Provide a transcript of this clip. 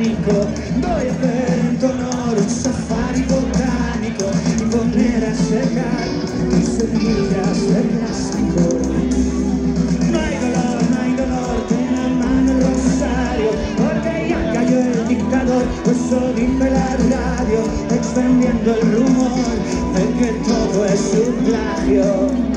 panico, voy a ver en tu honor un safari botánico y poner a secar mis semillas de plástico. No hay dolor, no hay dolor, ten a mano el rosario, porque ya cayó el dictador, pues eso dijo la radio, extendiendo el rumor de que todo es un plagio.